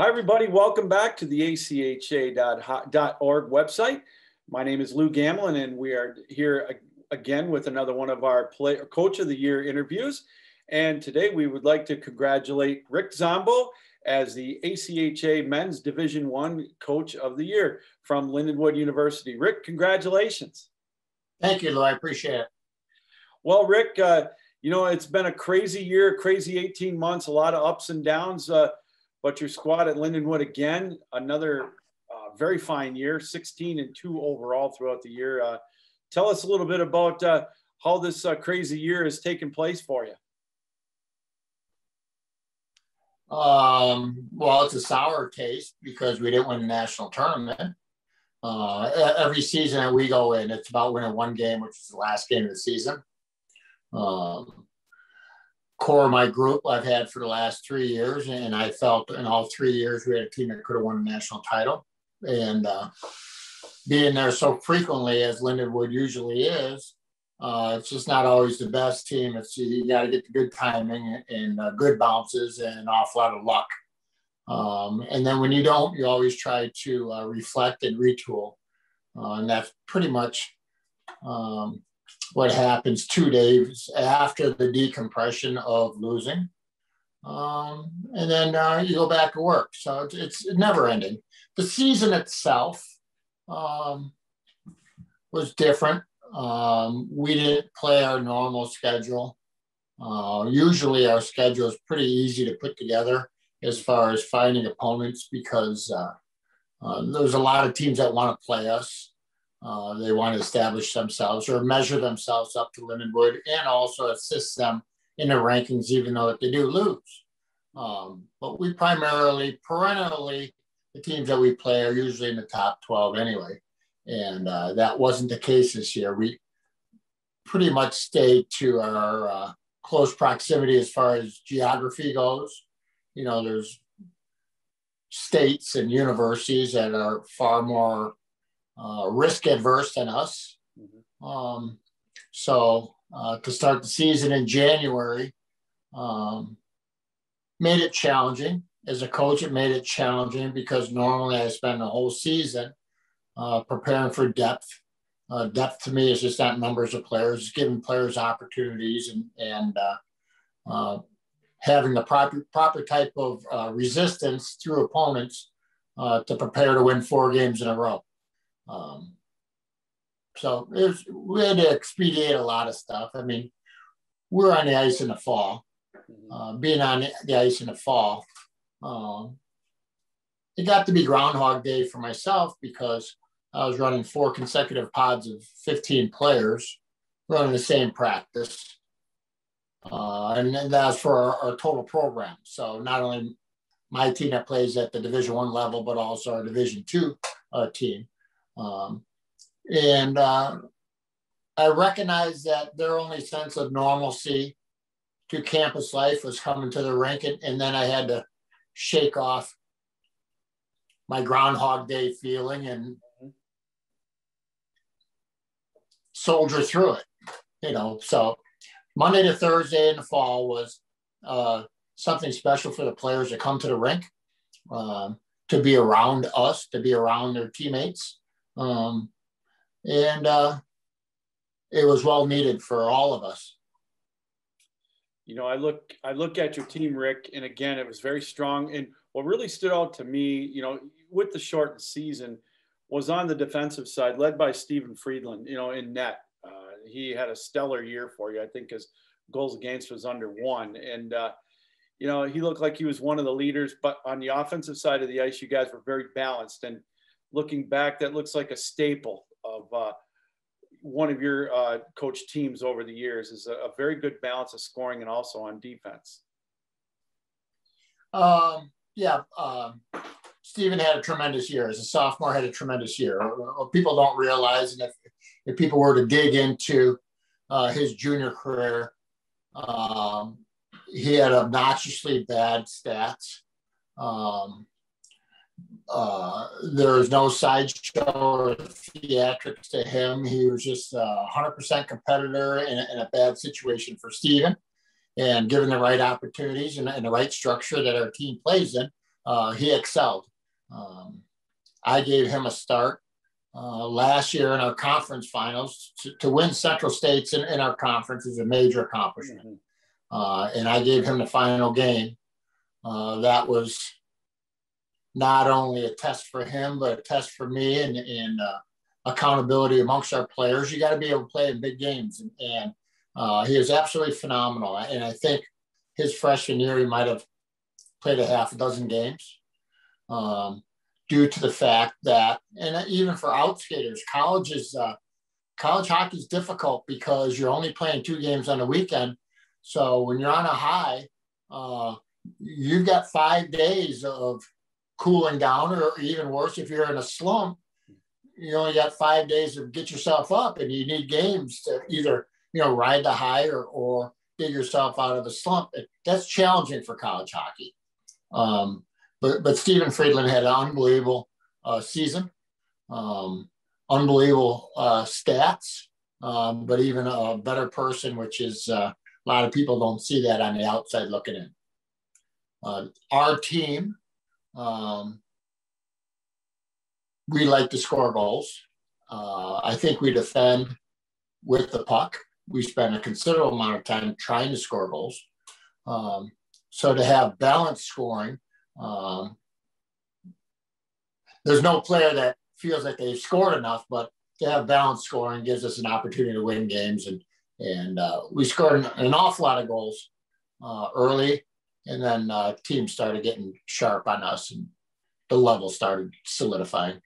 Hi, everybody. Welcome back to the acha.org website. My name is Lou Gamlin, and we are here again with another one of our play, Coach of the Year interviews. And today we would like to congratulate Rick Zombo as the ACHA Men's Division One Coach of the Year from Lindenwood University. Rick, congratulations. Thank you, Lou. I appreciate it. Well, Rick, uh, you know, it's been a crazy year, crazy 18 months, a lot of ups and downs. Uh, but your squad at Lindenwood again, another uh, very fine year, 16 and two overall throughout the year. Uh, tell us a little bit about uh, how this uh, crazy year has taken place for you. Um, well, it's a sour taste because we didn't win the national tournament. Uh, every season that we go in, it's about winning one game, which is the last game of the season. Um, core of my group I've had for the last three years, and I felt in all three years we had a team that could have won a national title. And uh, being there so frequently as Lindenwood usually is, uh, it's just not always the best team. It's you got to get the good timing and uh, good bounces and an awful lot of luck. Um, and then when you don't, you always try to uh, reflect and retool, uh, and that's pretty much um, what happens two days after the decompression of losing. Um, and then uh, you go back to work. So it's, it's never ending. The season itself um, was different. Um, we didn't play our normal schedule. Uh, usually, our schedule is pretty easy to put together as far as finding opponents because uh, uh, there's a lot of teams that want to play us. Uh, they want to establish themselves or measure themselves up to Lindenwood and also assist them in the rankings, even though if they do lose. Um, but we primarily, perennially, the teams that we play are usually in the top 12 anyway. And uh, that wasn't the case this year. We pretty much stayed to our uh, close proximity as far as geography goes. You know, there's states and universities that are far more uh, risk adverse than us. Mm-hmm. Um, so uh, to start the season in January um, made it challenging. As a coach, it made it challenging because normally I spend the whole season uh, preparing for depth. Uh, depth to me is just not numbers of players, it's giving players opportunities and, and uh, uh, having the proper, proper type of resistance through opponents to prepare to win four games in a row. Um, so was, we had to expedite a lot of stuff. I mean, we're on the ice in the fall. Mm-hmm. Uh, being on the ice in the fall, um, it got to be Groundhog Day for myself because I was running four consecutive pods of 15 players running the same practice. Uh, and, and that's for our, our, total program. So not only my team that plays at the Division One level, but also our Division Two uh, team. Um, and uh, I recognized that their only sense of normalcy to campus life was coming to the rink. And, and then I had to shake off my Groundhog Day feeling and soldier through it. You know, so Monday to Thursday in the fall was uh, something special for the players to come to the rink, um, to be around us, to be around their teammates. Um, and uh, it was well needed for all of us. You know, I look I look at your team, Rick, and again, it was very strong. And what really stood out to me, you know, with the shortened season, was on the defensive side, led by Stephen Friedland. You know, in net, uh, he had a stellar year for you. I think his goals against was under one, and uh, you know, he looked like he was one of the leaders. But on the offensive side of the ice, you guys were very balanced and looking back, that looks like a staple of uh, one of your uh, coach teams over the years is a, a, very good balance of scoring and also on defense. Um, yeah, um, Stephen had a tremendous year. As a sophomore, had a tremendous year. People don't realize, and if, if people were to dig into uh, his junior career, um, he had obnoxiously bad stats. Um, uh, there was no sideshow or theatrics to him. He was just a 100% competitor in a, in a bad situation for Steven. And given the right opportunities and, and, the right structure that our team plays in, uh, he excelled. Um, I gave him a start uh, last year in our conference finals. To, to win Central States in, in, our conference is a major accomplishment. Mm-hmm. Uh, and I gave him the final game. Uh, that was not only a test for him, but a test for me and, and uh, accountability amongst our players. You got to be able to play in big games. And, and uh, he is absolutely phenomenal. And I think his freshman year, he might have played a half a dozen games um, due to the fact that, and even for outskaters, college is uh, college hockey is difficult because you're only playing two games on a weekend. So when you're on a high, uh, you've got five days of cooling down, or even worse, if you're in a slump, you only got five days to get yourself up, and you need games to either you know ride the high or or dig yourself out of the slump. That's challenging for college hockey. Um, but but Stephen Friedland had an unbelievable uh, season, um, unbelievable uh, stats, um, but even a better person, which is uh, a lot of people don't see that on the outside looking in. Uh, our team, um, we like to score goals. Uh, I think we defend with the puck we spend a considerable amount of time trying to score goals. Um, so to have balanced scoring, um, there's no player that feels like they've scored enough, but to have balanced scoring gives us an opportunity to win games. And and uh, we scored an, an, awful lot of goals uh, early, and then uh, teams started getting sharp on us, and the level started solidifying.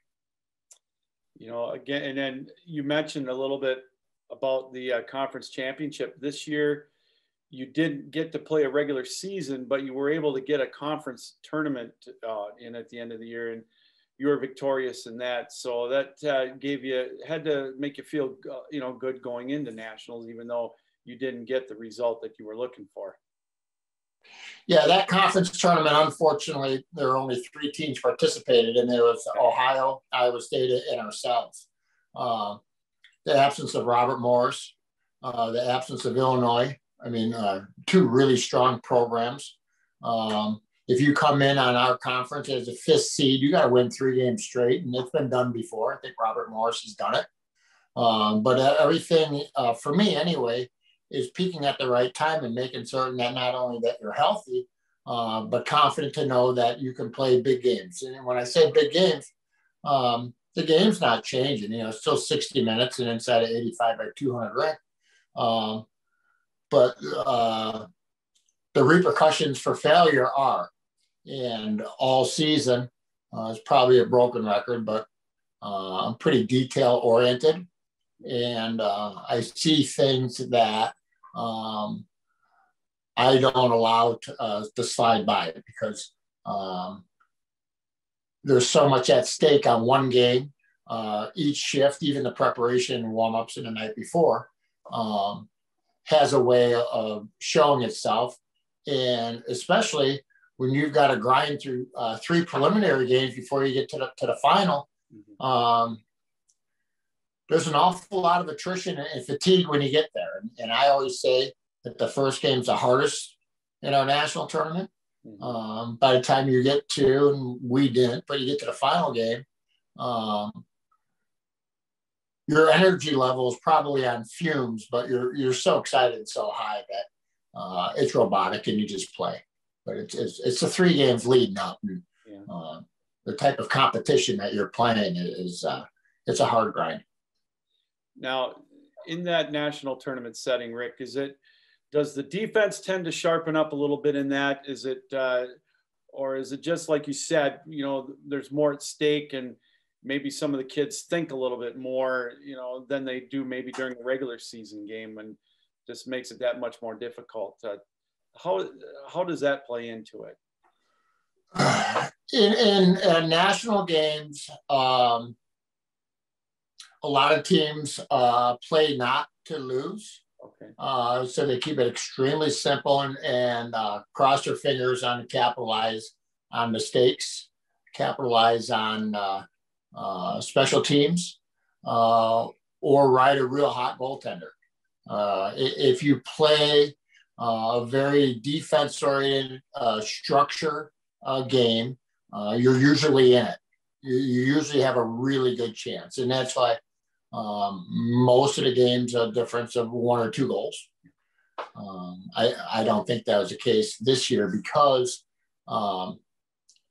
You know, again, and then you mentioned a little bit about the uh, conference championship this year. You didn't get to play a regular season, but you were able to get a conference tournament uh, in at the end of the year, and you were victorious in that. So that uh, gave you had to make you feel uh, you know good going into nationals, even though you didn't get the result that you were looking for. Yeah, that conference tournament, unfortunately, there were only three teams participated, and there was Ohio, Iowa State, and ourselves. Uh, the absence of Robert Morris, uh, the absence of Illinois. I mean, uh, two really strong programs. Um, if you come in on our conference as a fifth seed, you got to win three games straight, and it's been done before. I think Robert Morris has done it. Um, but uh, everything uh, for me, anyway, is peaking at the right time and making certain that not only that you're healthy, uh, but confident to know that you can play big games. And when I say big games, um, the game's not changing. You know, it's still 60 minutes and inside of 85 by 200 rec. Um, but uh, the repercussions for failure are, and all season uh, is probably a broken record, but uh, I'm pretty detail oriented, and uh, I see things that um, I don't allow to, uh, to slide by it because um, there's so much at stake on one game. Uh, each shift, even the preparation and warm ups in the night before, um, has a way of showing itself. And especially when you've got to grind through uh, three preliminary games before you get to the, to the final, mm-hmm. um, there's an awful lot of attrition and fatigue when you get there. And, and I always say that the first game's the hardest in our national tournament. Mm-hmm. Um, by the time you get to, and we didn't, but you get to the final game, um, your energy level is probably on fumes, but you're you're so excited and so high that uh, it's robotic and you just play. But it's it's, it's the three games leading up. And, yeah. uh, the type of competition that you're playing is uh, it's a hard grind. Now, in that national tournament setting, Rick, is it does the defense tend to sharpen up a little bit in that? Is it, uh, or is it just like you said, you know, there's more at stake and maybe some of the kids think a little bit more, you know, than they do maybe during a regular season game and just makes it that much more difficult. Uh, how, how does that play into it? In, in uh, national games, um, a lot of teams uh, play not to lose. Okay. Uh, so they keep it extremely simple and, and uh, cross their fingers on capitalize on mistakes, capitalize on uh, uh special teams, uh, or ride a real hot goaltender. Uh, if you play a very defense oriented structure game, uh, you're usually in it. You, usually have a really good chance, and that's why um, most of the games a difference of one or two goals. Um, I, I don't think that was the case this year because um,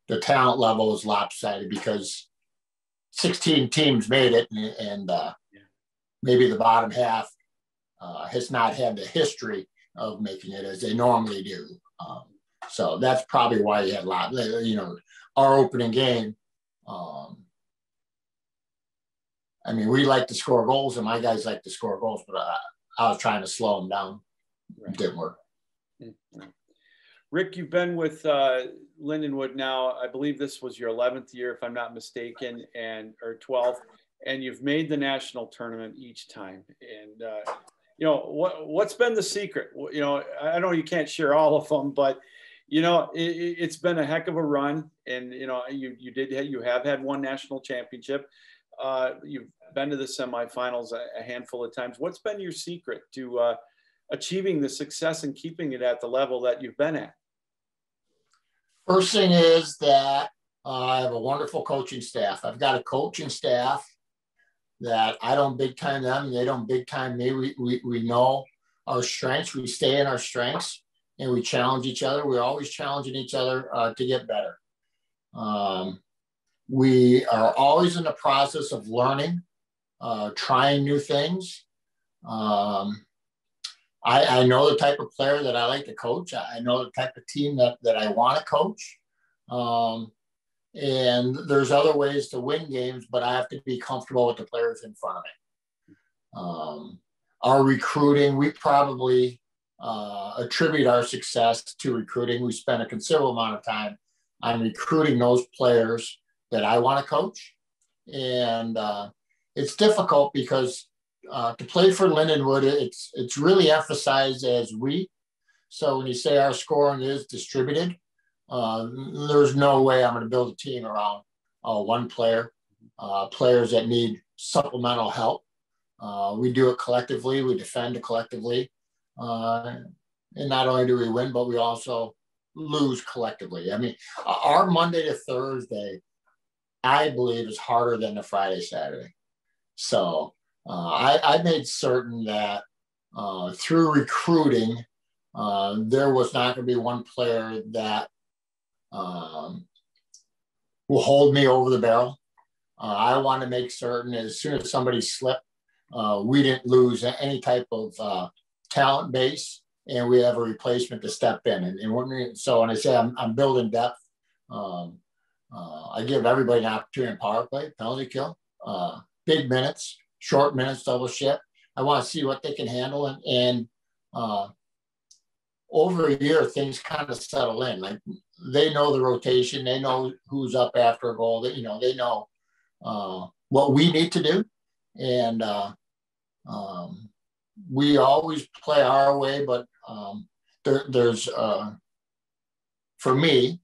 the talent level is lopsided because 16 teams made it, and, and uh, maybe the bottom half uh, has not had the history of making it as they normally do. Um, so that's probably why you had a lot. You know, our opening game. Um, I mean, we like to score goals, and my guys like to score goals, but I, I was trying to slow them down. It didn't work. Mm-hmm. Rick, you've been with uh, Lindenwood now. I believe this was your 11th year, if I'm not mistaken, and or 12th, and you've made the national tournament each time. And uh, you know what what's been the secret? You know, I know you can't share all of them, but you know it, has been a heck of a run, and you know you you did you have had one national championship. Uh, you've been to the semifinals a, a, handful of times. What's been your secret to uh, achieving the success and keeping it at the level that you've been at? First thing is that uh, I have a wonderful coaching staff. I've got a coaching staff that I don't big time them, and they don't big time me. We, we, we know our strengths, we stay in our strengths, and we challenge each other. We're always challenging each other uh, to get better. Um, we are always in the process of learning, uh, trying new things. Um, I, I know the type of player that I like to coach. I know the type of team that, that I want to coach. Um, and there's other ways to win games, but I have to be comfortable with the players in front of me. Um, our recruiting, we probably uh, attribute our success to recruiting. We spend a considerable amount of time on recruiting those players that I want to coach. And uh, it's difficult because uh, to play for Lindenwood, it's it's really emphasized as we. So when you say our scoring is distributed, uh, there's no way I'm going to build a team around uh, one player. Uh, players that need supplemental help. Uh, we do it collectively. We defend collectively, and not only do we win, but we also lose collectively. I mean, our Monday to Thursday, I believe, is harder than the Friday Saturday. So uh, I, I, made certain that uh, through recruiting, uh, there was not going to be one player that um, will hold me over the barrel. Uh, I want to make certain as soon as somebody slipped, uh, we didn't lose any type of uh, talent base and we have a replacement to step in. And, and so when I say I'm, I'm building depth, um, I give everybody an opportunity in power play, penalty kill, big minutes, short minutes, double shift. I want to see what they can handle. And, and uh, over a year, things kind of settle in. Like they know the rotation, they know who's up after a goal. That you know, they know uh, what we need to do, and uh, um, we always play our way. But um, there, there's uh, for me,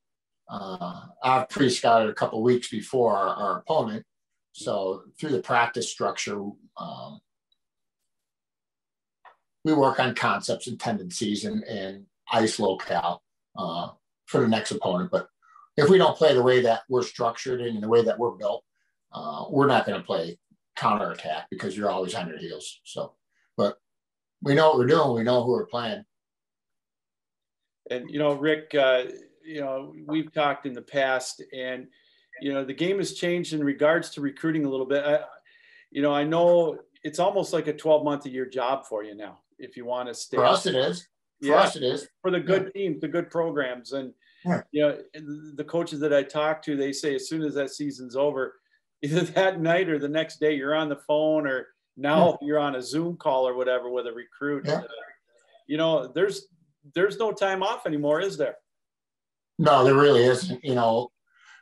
uh, I've pre-scouted a couple weeks before our, our opponent, so through the practice structure, um, we work on concepts and tendencies and, and ice locale uh, for the next opponent. But if we don't play the way that we're structured and the way that we're built, uh, we're not going to play counterattack because you're always on your heels. So, but we know what we're doing. We know who we're playing. And you know, Rick, uh, you know, we've talked in the past, and you know the game has changed in regards to recruiting a little bit. I, you know, I know it's almost like a 12 month a year job for you now if you want to stay. For us, it is. For yeah, us, it is. For the good yeah. teams, the good programs, and yeah. you know the coaches that I talk to, they say as soon as that season's over, either that night or the next day, you're on the phone, or now you're on a Zoom call or whatever with a recruit. You know, there's there's no time off anymore, is there? No, there really isn't. You know,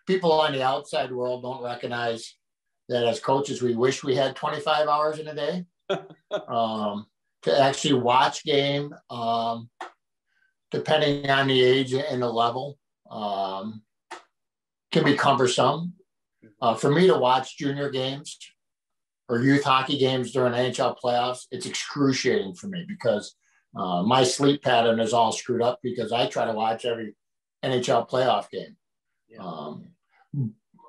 people on the outside world don't recognize that as coaches, we wish we had 25 hours in a day um, to actually watch game, um, depending on the age and the level, um, can be cumbersome. Uh, for me to watch junior games or youth hockey games during NHL playoffs, it's excruciating for me because uh, my sleep pattern is all screwed up because I try to watch every NHL playoff game. Yeah. Um,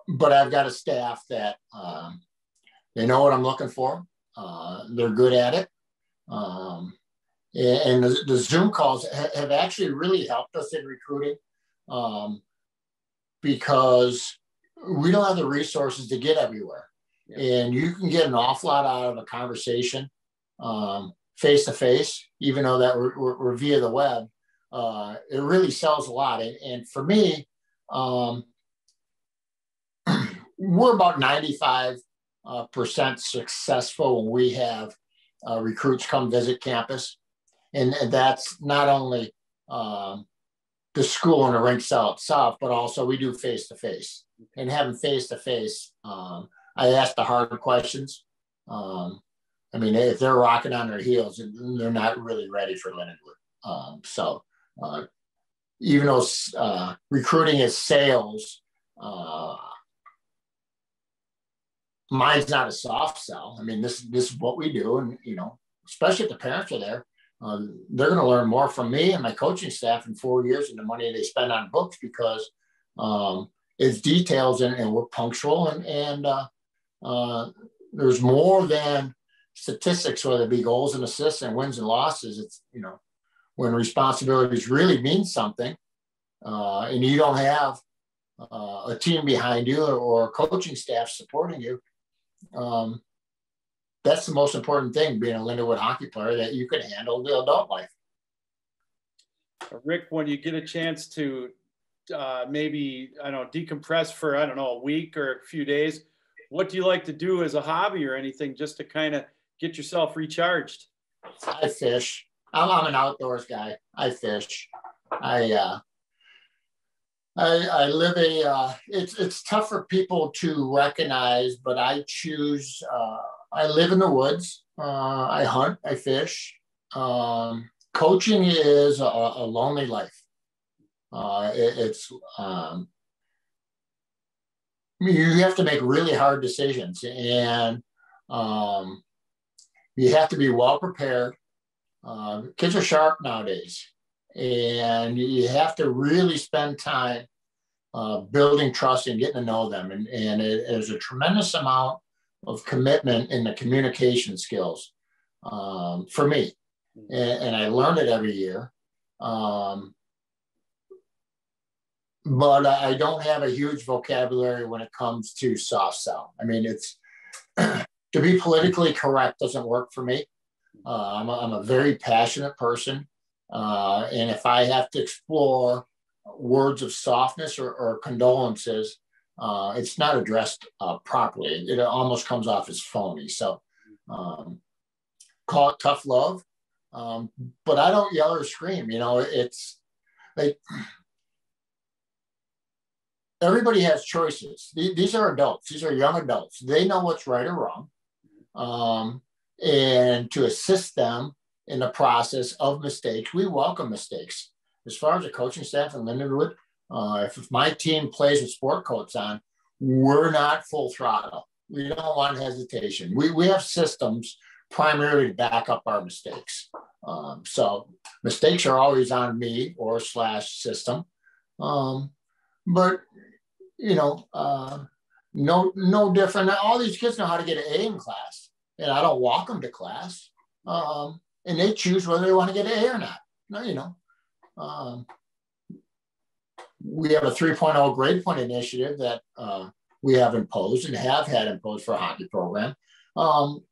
but I've got a staff that um, they know what I'm looking for. Uh, they're good at it. Um, and the, the, Zoom calls have actually really helped us in recruiting um, because we don't have the resources to get everywhere. Yeah. And you can get an awful lot out of a conversation face to face, even though that we're, we're, we're via the web. Uh, it really sells a lot. And, and for me, um, we're about 95 uh, percent successful when we have uh, recruits come visit campus. And, and that's not only um, the school and the rink sell itself, but also we do face to face. And having face to face, I ask the hard questions. Um, I mean, if they're rocking on their heels, they're not really ready for Lindenwood. Um, so, uh, even though uh, recruiting is sales, uh, mine's not a soft sell. I mean, this this is what we do, and you know, especially if the parents are there, uh, they're going to learn more from me and my coaching staff in four years and the money they spend on books because um, it's details and, and, we're punctual and and uh, uh, there's more than statistics, whether it be goals and assists and wins and losses. It's you know when responsibilities really mean something, uh, and you don't have uh, a team behind you or, a coaching staff supporting you. Um, that's the most important thing being a Lindenwood hockey player that you can handle the adult life. Rick, when you get a chance to uh, maybe I don't know decompress for I don't know a week or a few days, what do you like to do as a hobby or anything just to kind of get yourself recharged? I fish. I'm, I'm an outdoors guy. I fish. I uh, I, I live a. Uh, it's it's tough for people to recognize, but I choose. Uh, I live in the woods. Uh, I hunt. I fish. Um, coaching is a, a lonely life. Uh, it, it's um, you have to make really hard decisions, and um, you have to be well prepared. Uh, kids are sharp nowadays, and you have to really spend time uh, building trust and getting to know them. And, and it, there's a tremendous amount of commitment in the communication skills um, for me. And, and, I learn it every year. Um, but I don't have a huge vocabulary when it comes to soft sell. I mean, it's to be politically correct doesn't work for me. Uh, I'm, a, I'm, a very passionate person. Uh, and if I have to explore words of softness or, or condolences, uh, it's not addressed uh, properly. It almost comes off as phony. So um, call it tough love. Um, but I don't yell or scream. You know, it's like everybody has choices. These are adults, these are young adults. They know what's right or wrong um, and to assist them in the process of mistakes. We welcome mistakes. As far as the coaching staff in Lindenwood, uh, if, if my team plays with sport coats on, we're not full throttle. We don't want hesitation. We, we have systems primarily to back up our mistakes. Um, so mistakes are always on me or slash system. Um, but you know, uh, no no different. All these kids know how to get an A in class and I don't walk them to class. Um, and they choose whether they want to get an A or not. No, you know. Um, we have a 3.0 grade point initiative that uh, we have imposed and have had imposed for a hockey program. Um,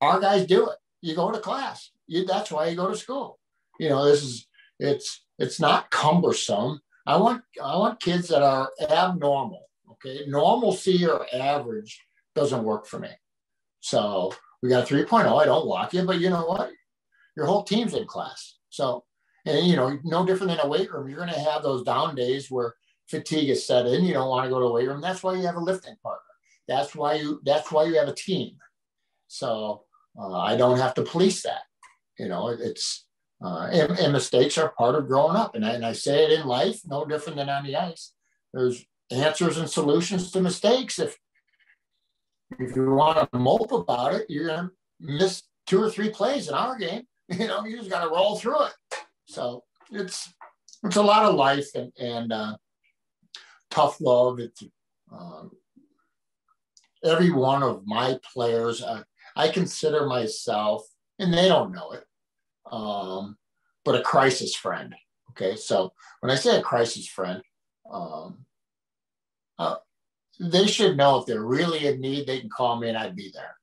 our guys do it. You go to class. You, that's why you go to school. You know, this is it's it's not cumbersome. I want I want kids that are abnormal. Okay, normalcy or average doesn't work for me. So we got a 3.0. I don't walk you, but you know what? Your whole team's in class. So, and you know, no different than a weight room. You're going to have those down days where fatigue is set in. You don't want to go to a weight room. That's why you have a lifting partner. That's why you. That's why you have a team. So uh, I don't have to police that. You know, it's uh, and, and, mistakes are part of growing up. And I, and I say it in life, no different than on the ice. There's answers and solutions to mistakes. If if you want to mope about it, you're going to miss two or three plays in our game. You know, you just got to roll through it. So it's it's a lot of life and and uh, tough love. It's um, every one of my players. I consider myself, and they don't know it, um, but a crisis friend. Okay, so when I say a crisis friend, um, uh, they should know if they're really in need, they can call me and I'd be there,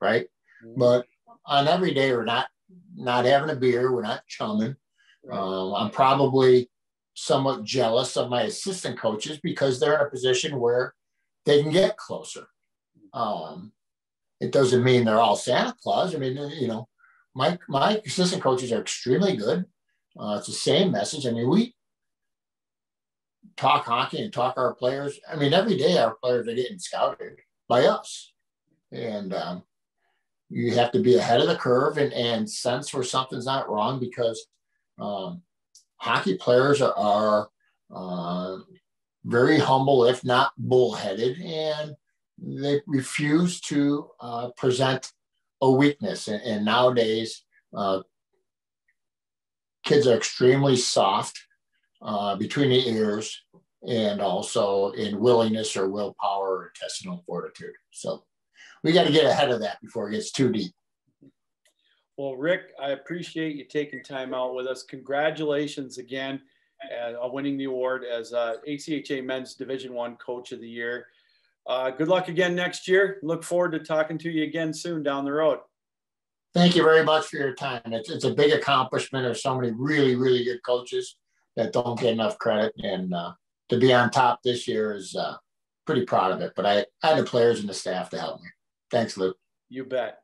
right? Mm-hmm. But on every day, we're not not having a beer, we're not chumming. Right. Um, I'm probably somewhat jealous of my assistant coaches because they're in a position where they can get closer. Um, it doesn't mean they're all Santa Claus. I mean, you know, my my assistant coaches are extremely good. Uh, it's the same message. I mean, we talk hockey and talk our players. I mean, every day our players are getting scouted by us, and um, you have to be ahead of the curve and, and sense where something's not wrong because um, hockey players are, are uh, very humble, if not bullheaded, and they refuse to uh, present a weakness. And, and nowadays, uh, kids are extremely soft uh, between the ears and also in willingness or willpower or intestinal fortitude. So we got to get ahead of that before it gets too deep. Well, Rick, I appreciate you taking time out with us. Congratulations again on winning the award as uh, ACHA Men's Division One Coach of the Year. Uh, good luck again next year. Look forward to talking to you again soon down the road. Thank you very much for your time. It's, it's a big accomplishment. There's so many really, really good coaches that don't get enough credit. And uh, to be on top this year is uh, pretty proud of it. But I, I had the players and the staff to help me. Thanks, Luke. You bet.